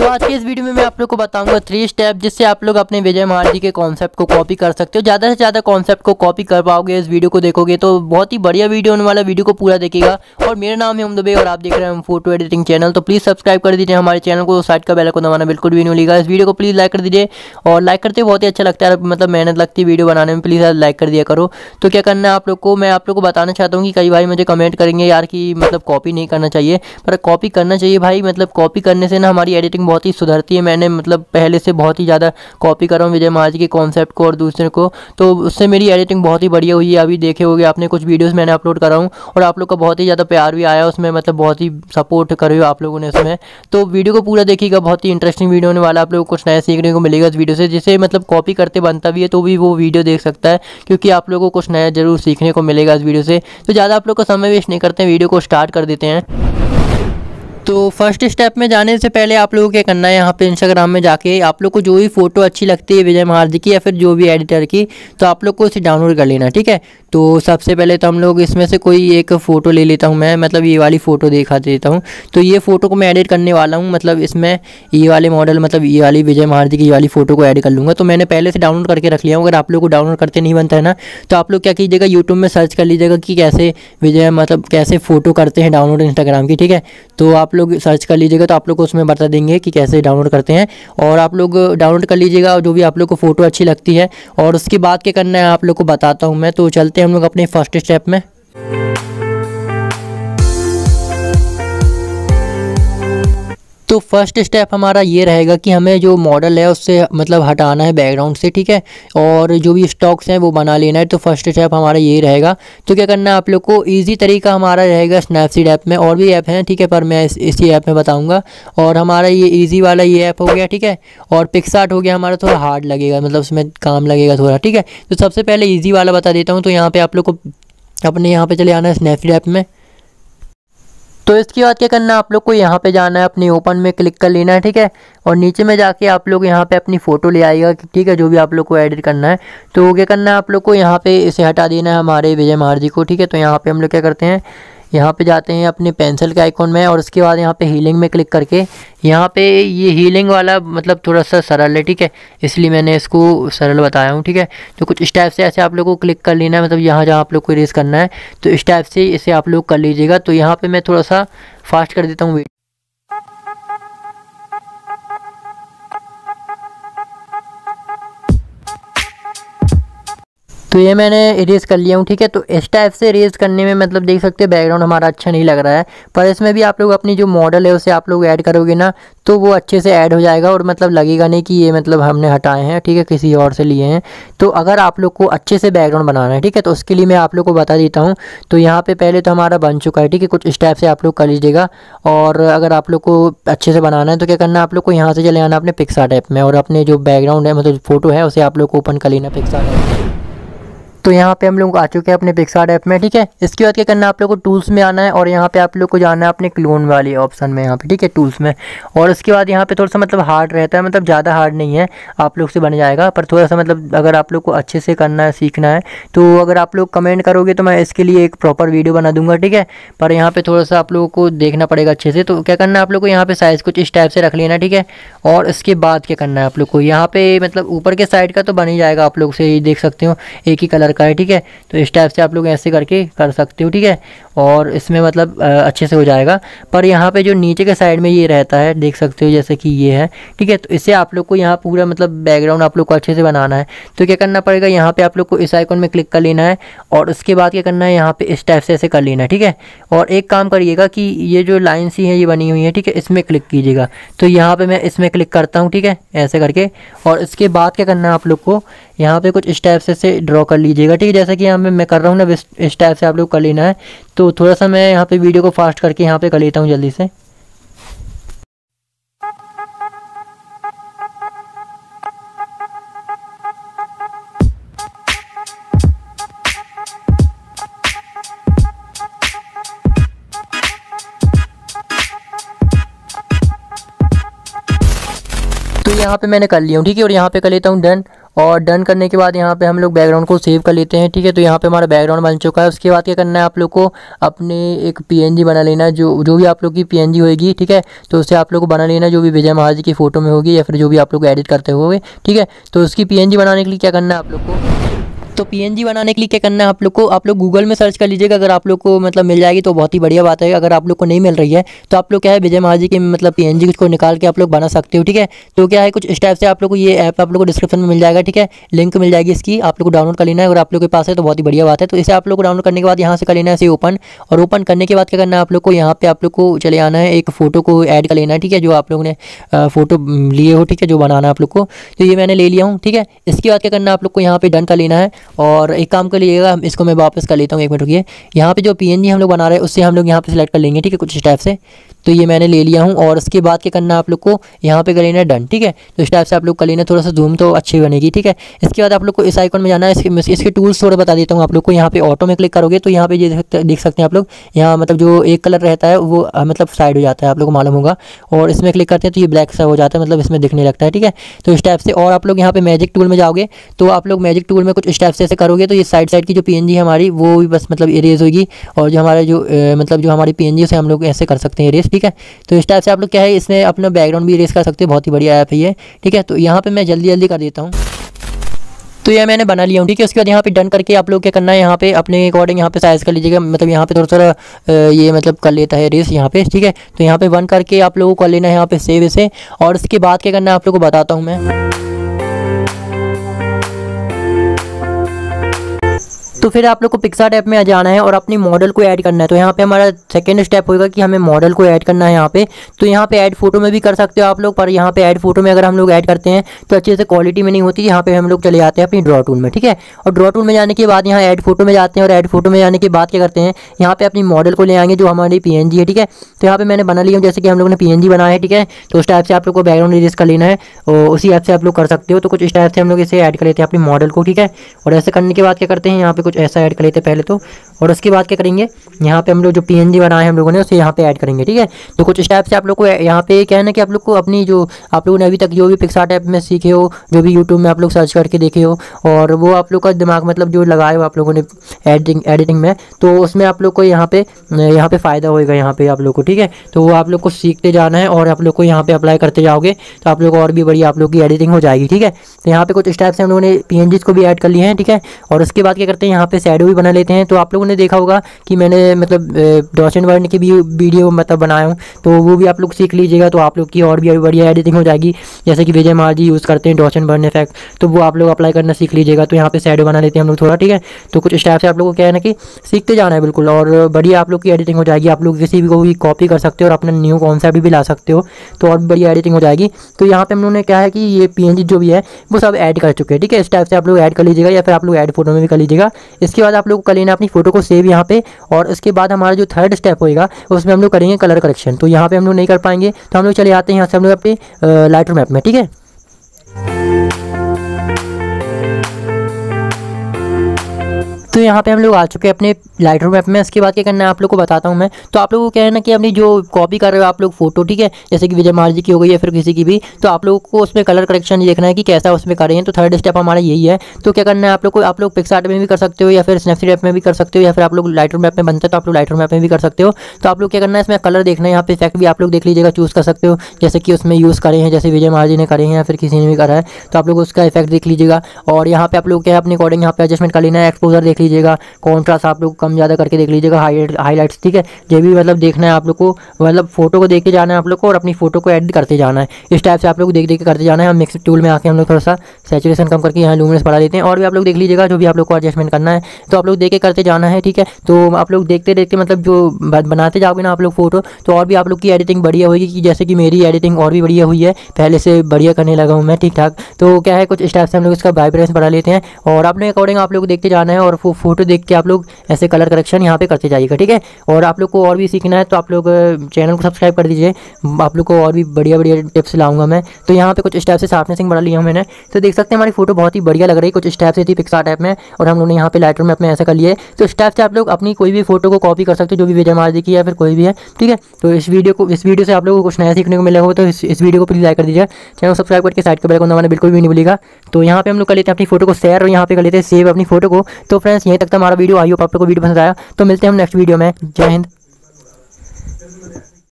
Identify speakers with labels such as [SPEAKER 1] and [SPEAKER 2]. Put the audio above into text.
[SPEAKER 1] तो आज के इस वीडियो में मैं आप लोग को बताऊँगा थ्री स्टेप जिससे आप लोग अपने विजय महाराज के कॉन्सेप्ट को कॉपी कर सकते हो। ज़्यादा से ज़्यादा कॉन्सेप्ट को कॉपी कर पाओगे इस वीडियो को देखोगे तो बहुत ही बढ़िया वीडियो होने वाला वीडियो को पूरा देखेगा और मेरा नाम है हम दुबे और आप देख रहे हैं फ़ोटो एडिटिंग चैनल तो प्लीज़ सब्सक्राइब कर दीजिए हमारे चैनल को साइड का बेल को दबाना बिल्कुल भी नहीं मिलेगा इस वीडियो को प्लीज़ लाइक कर दीजिए और लाइक करते बहुत ही अच्छा लगता है मतलब मेहनत लगती है वीडियो बनाने में। प्लीज़ लाइक कर दिया करो। तो क्या करना है आप लोग को? मैं आप लोग को बताना चाहता हूँ कि कई भाई मुझे कमेंट करेंगे यार कि मतलब कॉपी नहीं करना चाहिए। पर कॉपी करना चाहिए भाई मतलब कॉपी करने से ना हमारी एडिटिंग बहुत ही सुधरती है। मैंने मतलब पहले से बहुत ही ज़्यादा कॉपी कर हूँ विजय महाराज के कॉन्सेप्ट को और दूसरे को। तो उससे मेरी एडिटिंग बहुत ही बढ़िया हुई है। अभी देखे होगे आपने कुछ वीडियोज़ मैंने अपलोड करा हूँ और आप लोग का बहुत ही ज़्यादा प्यार भी आया उसमें मतलब बहुत ही सपोर्ट करे हो आप लोगों ने उसमें। तो वीडियो को पूरा देखिएगा, बहुत ही इंटरेस्टिंग वीडियो होने वाला आप लोग को कुछ नया सीखने को मिलेगा इस वीडियो से, जिसे मतलब कॉपी करते बनता भी है तो भी वो वीडियो देख सकता है, क्योंकि आप लोगों को कुछ नया ज़रूर सीखने को मिलेगा इस वीडियो से। तो ज़्यादा आप लोग का समय वेस्ट नहीं करते हैं वीडियो को स्टार्ट कर देते हैं। तो फ़र्स्ट स्टेप में जाने से पहले आप लोगों को क्या करना है, यहाँ पे इंस्टाग्राम में जाके आप लोग को जो भी फ़ोटो अच्छी लगती है विजय महारजी की या फिर जो भी एडिटर की तो आप लोग को उसे डाउनलोड कर लेना, ठीक है? तो सबसे पहले तो हम लोग इसमें से कोई एक फ़ोटो ले लेता हूँ मैं मतलब ये वाली फ़ोटो दिखा देता हूँ। तो ये फ़ोटो को मैं एडिट करने वाला हूँ मतलब इसमें ये वाले मॉडल मतलब ये वाली विजय महारजी की ये वाली फ़ोटो को ऐड कर लूँगा। तो मैंने पहले से डाउनलोड करके रख लिया हूँ, अगर आप लोग को डाउनलोड करते नहीं बनता है ना तो आप लोग क्या कीजिएगा यूट्यूब में सर्च कर लीजिएगा कि कैसे विजय मतलब कैसे फ़ोटो करते हैं डाउनलोड इंस्टाग्राम की, ठीक है? तो आप लोग सर्च कर लीजिएगा तो आप लोग को उसमें बता देंगे कि कैसे डाउनलोड करते हैं। और आप लोग डाउनलोड कर लीजिएगा जो भी आप लोग को फ़ोटो अच्छी लगती है। और उसके बाद क्या करना है आप लोग को बताता हूँ मैं। तो चलते हैं हम लोग अपने फ़र्स्ट स्टेप में। फ़र्स्ट स्टेप हमारा ये रहेगा कि हमें जो मॉडल है उससे मतलब हटाना है बैकग्राउंड से ठीक है? और जो भी स्टॉक्स हैं वो बना लेना है तो फ़र्स्ट स्टेप हमारा ये रहेगा। तो क्या करना है आप लोग को? ईजी तरीका हमारा रहेगा स्नैपसीड ऐप में। और भी ऐप हैं ठीक है? पर मैं इस, ऐप में बताऊँगा। और हमारा ये ईजी वाला ये ऐप हो गया ठीक है? और पिक्सार्ट हो गया हमारा थोड़ा हार्ड लगेगा मतलब उसमें काम लगेगा थोड़ा ठीक है? तो सबसे पहले ईजी वाला बता देता हूँ। तो यहाँ पर आप लोग को अपने यहाँ पर चले आना है स्नैपसीड ऐप में। तो इसके बाद क्या करना है? आप लोग को यहाँ पे जाना है, अपनी ओपन में क्लिक कर लेना है, ठीक है? और नीचे में जाके आप लोग यहाँ पे अपनी फ़ोटो ले आएगा ठीक है? जो भी आप लोग को एडिट करना है। तो क्या करना है? आप लोग को यहाँ पे इसे हटा देना है हमारे विजय महारजी जी को, ठीक है? तो यहाँ पे हम लोग क्या करते हैं? यहाँ पे जाते हैं अपने पेंसिल के आइकॉन में और उसके बाद यहाँ पे हीलिंग में क्लिक करके, यहाँ पे ये हीलिंग वाला मतलब थोड़ा सा सरल है, ठीक है? इसलिए मैंने इसको सरल बताया हूँ, ठीक है? तो कुछ इस टाइप से ऐसे आप लोग को क्लिक कर लेना है मतलब यहाँ जहाँ आप लोग को रेस करना है तो इस टाइप से इसे आप लोग कर लीजिएगा। तो यहाँ पर मैं थोड़ा सा फास्ट कर देता हूँ तो ये मैंने इरेज कर लिया हूँ, ठीक है? तो इस टाइप से इरेज करने में मतलब देख सकते हैं बैकग्राउंड हमारा अच्छा नहीं लग रहा है, पर इसमें भी आप लोग अपनी जो मॉडल है उसे आप लोग ऐड करोगे ना तो वो अच्छे से ऐड हो जाएगा और मतलब लगेगा नहीं कि ये मतलब हमने हटाए हैं, ठीक है? किसी और से लिए हैं। तो अगर आप लोग को अच्छे से बैकग्राउंड बनाना है, ठीक है? तो उसके लिए मैं आप लोग को बता देता हूँ तो यहाँ पर पहले तो हमारा बन चुका है, ठीक है? कुछ इस टाइप से आप लोग कर लीजिएगा, और अगर आप लोग को अच्छे से बनाना है तो क्या करना आप लोग को यहाँ से चले आना अपने पिक्सा टाइप में, और अपने जो बैकग्राउंड है मतलब फ़ोटो है, उसे आप लोग को ओपन कर लेना पिक्सा टाइप में। तो यहाँ पे हम लोग आ चुके हैं अपने पिक्सार्ट ऐप में, ठीक है? इसके बाद क्या करना है, आप लोग को टूल्स में आना है और यहाँ पे आप लोग को जाना है अपने क्लोन वाले ऑप्शन में यहाँ पे, ठीक है? टूल्स में। और उसके बाद यहाँ पे थोड़ा सा मतलब हार्ड रहता है मतलब ज़्यादा हार्ड नहीं है, आप लोग से बन जाएगा, पर थोड़ा सा मतलब अगर आप लोग को अच्छे से करना है, सीखना है तो अगर आप लोग कमेंट करोगे तो मैं इसके लिए एक प्रॉपर वीडियो बना दूँगा, ठीक है? पर यहाँ पर थोड़ा सा आप लोगों को देखना पड़ेगा अच्छे से तो क्या करना है, आप लोग को यहाँ पर साइज़ कुछ इस टाइप से रख लेना, ठीक है? और इसके बाद क्या करना है, आप लोग को यहाँ पर मतलब ऊपर के साइड का तो बन ही जाएगा, आप लोग से देख सकते हो, एक ही कलर का है, ठीक है? तो इस टाइप से आप लोग ऐसे करके कर सकते हो, ठीक है? और इसमें मतलब अच्छे से हो जाएगा। पर यहाँ पे जो नीचे के साइड में ये रहता है, देख सकते हो जैसे कि ये है, ठीक है? तो इसे आप लोग को यहाँ पूरा मतलब बैकग्राउंड आप लोग को अच्छे से बनाना है। तो क्या करना पड़ेगा? यहाँ पे आप लोग को इस आइकन में क्लिक कर लेना है और उसके बाद क्या करना है? यहाँ पे इस टाइप से ऐसे कर लेना है, ठीक है? और एक काम करिएगा कि ये जो लाइन सी है, ये बनी हुई है, ठीक है? इसमें क्लिक कीजिएगा। तो यहाँ पर मैं इसमें क्लिक करता हूँ, ठीक है? ऐसे करके। और इसके बाद क्या करना है आप लोग को? यहाँ पे कुछ इस टाइप से ड्रॉ कर लीजिएगा, ठीक है? जैसे कि यहाँ मैं कर रहा हूँ ना, इस टाइप से आप लोग कर लेना है। तो थोड़ा सा मैं यहाँ पे वीडियो को फास्ट करके यहाँ पे कर लेता हूँ जल्दी से। तो यहाँ पे मैंने कर लिया हूँ, ठीक है? और यहाँ पे कर लेता हूँ, डन। और डन करने के बाद यहाँ पे हम लोग बैकग्राउंड को सेव कर लेते हैं, ठीक है? तो यहाँ पे हमारा बैकग्राउंड बन चुका है। उसके बाद क्या करना है आप लोग को? अपने एक पीएनजी बना लेना है जो जो भी आप लोग की पीएनजी होगी ठीक है? तो उससे आप लोग को बना लेना, जो भी विजय महाजी की फ़ोटो में होगी या फिर जो भी आप लोग एडिट करते हुए ठीक है? तो उसकी पीएनजी बनाने के लिए क्या करना है आप लोग को? तो पीएनजी बनाने के लिए क्या करना है आप लोग को आप लोग गूगल में सर्च कर लीजिएगा अगर आप लोग को मतलब मिल जाएगी तो बहुत ही बढ़िया बात है अगर आप लोग को नहीं मिल रही है तो आप लोग क्या है विजय महाजी के मतलब पीएनजी को निकाल के आप लोग बना सकते हो ठीक है तो क्या है कुछ इस टाइप से आप लोग को ये ऐप आप लोग को डिस्क्रिप्शन में मिल जाएगा ठीक है लिंक मिल जाएगी इसकी आप लोग को डाउनलोड कर लेना है अगर आप लोग के पास है तो बहुत ही बढ़िया बात है तो इसे आप लोग को डाउनलोड करने के बाद यहाँ से कर लेना है इसे ओपन और ओपन करने के बाद क्या करना है आप लोग को यहाँ पे आप लोग को चले आना है एक फ़ोटो को ऐड कर लेना है ठीक है जो आप लोगों ने फ़ोटो लिए हो ठीक है जो बनाना है आप लोग को तो ये मैंने ले लिया हूँ ठीक है इसके बाद क्या करना है आप लोग को यहाँ पे डन कर लेना है और एक काम कर लीजिएगा इसको मैं वापस कर लेता हूँ, एक मिनट रुकिए। यहाँ पे जो पीएनजी हम लोग बना रहे हैं, उससे हम लोग यहाँ पे सिलेक्ट कर लेंगे, ठीक है, कुछ टाइप से। तो ये मैंने ले लिया हूँ, और उसके बाद क्या करना आप लोग को, यहाँ पे कर लेना डन ठीक है। तो इस टाइप से आप लोग कर लेना, थोड़ा सा जूम तो अच्छी बनेगी, ठीक है। इसके बाद आप लोग को इस आइकन में जाना है, इसके इसके टूल्स थोड़े बता देता हूँ आप लोग को, यहाँ पे ऑटो में क्लिक करोगे तो यहाँ पे देख सकते हैं आप लोग, यहाँ मतलब जो एक कलर रहता है, वो मतलब साइड हो जाता है, आप लोग को मालूम होगा। और इसमें क्लिक करते हैं तो ये ब्लैक सा हो जाता है मतलब इसमें दिखने लगता है, ठीक है। तो इस टाइप से, और आप लोग यहाँ पे मैजिक टूल में जाओगे तो आप लोग मैजिक टूल में कुछ इस टाइप से ऐसे करोगे तो ये साइड साइड की जो पीएनजी है हमारी, वो भी बस मतलब इरेज होगी और जो हमारा जो मतलब जो हमारी पी एन हम लोग ऐसे कर सकते हैं इरेज ठीक है? तो इस टाइप से आप लोग क्या है, इसमें अपना बैकग्राउंड भी इरेज कर सकते हैं, बहुत ही बढ़िया ऐप है ये, ठीक है? तो यहाँ पर मैं जल्दी जल्दी कर देता हूँ। तो ये मैंने बना लिया हूँ, ठीक है? उसके बाद यहाँ पे डन करके आप लोग क्या करना है, यहाँ पे अपने अकॉर्डिंग यहाँ पे साइज़ कर लीजिएगा मतलब यहाँ पे थोड़ा थोड़ा ये मतलब कर लेता है रेस यहाँ पे, ठीक है? तो यहाँ पे वन करके आप लोगों को कर लेना है यहाँ पे सेव इसे, और उसके बाद क्या करना है, आप लोग को बताता हूँ मैं। तो फिर आप लोग को पिक्सार्ट ऐप में जाना है और अपनी मॉडल को ऐड करना है। तो यहाँ पे हमारा सेकेंड स्टेप होगा कि हमें मॉडल को ऐड करना है यहाँ पे। तो यहाँ पे ऐड फ़ोटो में भी कर सकते हो आप लोग, पर यहाँ पे ऐड फ़ोटो में अगर हम लोग ऐड करते हैं तो अच्छे से क्वालिटी में नहीं होती, यहाँ पे हम लोग चले जाते हैं अपनी ड्रॉ टूल में, ठीक है? और ड्रॉ टूल में जाने के बाद यहाँ ऐड फ़ोटो में जाते हैं, और ऐड फ़ोटो में जाने के बाद क्या करते हैं, यहाँ पे अपनी मॉडल को ले आएँगे जो हमारी PNG है, ठीक है? तो यहाँ पे मैंने बना लिया जैसे कि हम लोग ने PNG बनाया है, ठीक है? तो उस टाइप से आप लोग को बैकग्राउंड रिलीज़ कर लेना है, और उसी ऐप से आप लोग कर सकते हो। तो कुछ इस टाइप से हम लोग इसे ऐड कर लेते हैं अपनी मॉडल को, ठीक है? और ऐसे करने के बाद क्या करते हैं, यहाँ पे कुछ ऐसा ऐड कर लेते पहले तो और उसके बाद क्या करेंगे यहाँ पे हम लोग जो पीएनजी बनाए हम लोगों ने उसे यहाँ पे ऐड करेंगे ठीक है तो कुछ स्टेप से आप लोग को यहाँ पे क्या है ना कि आप लोग को अपनी जो आप लोगों ने अभी तक जो भी पिक्सार्ट ऐप में सीखे हो जो भी यूट्यूब में आप लोग सर्च करके देखे हो और वो आप लोग का दिमाग मतलब जो लगाए हो आप लोगों ने एडिटिंग एडिटिंग में तो उसमें आप लोग को यहाँ पे यहाँ पे फ़ायदा होएगा यहाँ पे आप लोग को ठीक है तो वो आप लोग को सीखते जाना है और आप लोग को यहाँ पे अप्लाई करते जाओगे तो आप लोग और भी बड़ी आप लोग की एडिटिंग हो जाएगी ठीक है तो यहाँ पे कुछ स्टेप से हम लोगों ने पी को भी ऐड कर लिए हैं ठीक है और उसके बाद क्या करते हैं यहाँ पे सैडो भी बना लेते हैं। तो आप लोगों ने देखा होगा कि मैंने मतलब डॉशन वर्ड की भी वीडियो मतलब बनाया हूँ। तो वो भी आप लोग सीख लीजिएगा तो आप लोग की और भी बढ़िया एडिटिंग हो जाएगी। जैसे कि विजय महाजी यूज़ करते हैं डॉशन बर्न इफ़ेक्ट तो वो आप लोग अप्लाई करना सीख लीजिएगा। तो यहाँ पे सैडो बना लेते हैं हम लोग थोड़ा, ठीक है? तो कुछ स्टेप से आप लोग को क्या है ना कि सीखते जाना है बिल्कुल, और बढ़िया आप लोग की एडिटिंग हो जाएगी। आप लोग किसी भी को भी कॉपी कर सकते हो और अपना न्यू कॉन्सेप्ट भी ला सकते हो तो और बढ़िया एडिटिंग हो जाएगी। तो यहाँ पे हम लोगों ने क्या है कि ये पीएनजी जो भी है, वो सब ऐड कर चुके हैं, ठीक है? इस टाइप से आप लोग ऐड कर लीजिएगा या फिर आप लोग ऐड फ़ोटो में भी कर लीजिएगा। इसके बाद आप लोग कर लेना अपनी फ़ोटो को सेव यहाँ पे, और उसके बाद हमारा जो थर्ड स्टेप होएगा, उसमें हम लोग करेंगे कलर करेक्शन तो यहाँ पे हम लोग नहीं कर पाएँगे तो हम लोग चले आते हैं यहाँ से हम लोग अपने लाइटर मैप में, ठीक है? तो यहाँ पे हम लोग आ चुके हैं अपने लाइट रूम ऐप में इसके बाद क्या करना है आप लोग को बताता हूँ मैं तो आप लोगों को क्या है ना कि अपनी जो कॉपी कर रहे हो आप लोग फ़ोटो ठीक है जैसे कि विजय मार जी की हो गई या फिर किसी की भी तो आप लोगों को उसमें कलर करेक्शन देखना है कि कैसा उसमें करें तो थर्ड स्टेप हमारा यही है तो क्या करना है आप लोग को आप लोग पिक्सार्ट में भी कर सकते हो या फिर स्नैपसीड ऐप में भी कर सकते हो या फिर आप लोग लाइट रूम ऐप में बनते हैं तो आप लोग लाइट रूम ऐप में भी कर सकते हो तो आप लोग क्या करना है इसमें कलर देखना है यहाँ पे इफ़ेक्ट भी आप लोग देख लीजिएगा चूज़ कर सकते हो जैसे कि उसमें यूज़ करे हैं जैसे विजय महाराजी ने करे हैं या फिर किसी ने भी करा है तो आप लोग उसका इफ़ेक्ट देख लीजिएगा और यहाँ पे आप लोग क्या है अपने अकॉर्डिंग यहाँ पे एडजस्टमेंट कर लेना है एक्सपोजर देख लीजिएगा कॉन्ट्रास्ट आप लोग कम ज़्यादा करके देख लीजिएगा हाईलाइट्स ठीक है जो भी मतलब देखना है आप लोग को मतलब फ़ोटो को देख के जाना है आप लोग को और अपनी फ़ोटो को एडिट करते जाना है इस टाइप से आप लोग देख देख के करते जाना है हम मिक्स टूल में आके हम लोग थोड़ा सा सेचुरेशन कम करके यहाँ लूमिनस बढ़ा देते हैं और भी आप लोग देख लीजिएगा जो भी आप लोग को एडजस्टमेंट करना है तो आप लोग देख के करते जाना है ठीक है तो आप लोग देखते देखते मतलब जो बनाते जाओगे ना आप लोग फ़ोटो तो और भी आप लोग की एडिटिंग बढ़िया होगी कि जैसे कि मेरी एडिटिंग और भी बढ़िया हुई है पहले से बढ़िया करने लगा हूँ मैं ठीक ठाक तो क्या है कुछ स्टेप से हम लोग इसका वाइब्रेंस बढ़ा लेते हैं और अपने अकॉर्डिंग आप लोग देखते जाना है और फ़ोटो देख के आप लोग ऐसे कलर करेक्शन यहाँ पे करते जाइएगा ठीक है? और आप लोग को और भी सीखना है तो आप लोग चैनल को सब्सक्राइब कर दीजिए। आप लोग को और भी बढ़िया बढ़िया टिप्स लाऊँगा मैं। तो यहाँ पे कुछ स्टेप से शार्पनेसिंग बढ़ा लिया मैंने। तो देख सकते हैं हमारी फ़ोटो बहुत ही बढ़िया लग रही है। कुछ स्टेप से थी पिक्सा टाइप में और हम लोग ने यहाँ पे लाइटर में अपने ऐसा कर लिए। तो स्टेप से आप लोग अपनी कोई भी फ़ोटो को कॉपी कर सकते हो जो भी विजय मार्जी की या फिर कोई भी है ठीक है? तो इस वीडियो को इस वीडियो से आप लोगों को कुछ नया सीखने को मिला हो तो इस, वीडियो को प्लीज़ लाइक कर दीजिए। चैनल सब्सक्राइब करके साइड के बेल को बिल्कुल भी नहीं भूलेगा तो यहाँ पे हम लोग कर लेते हैं अपनी फ़ोटो को शेयर और यहाँ पे कर लेते हैं सेव अपनी फ़ोटो को। तो फ्रेंड्स यहीं तक हमारा वीडियो आई होप आप लोग को वीडियो पसंद आया। तो मिलते हैं हम नेक्स्ट वीडियो में। जय हिंद।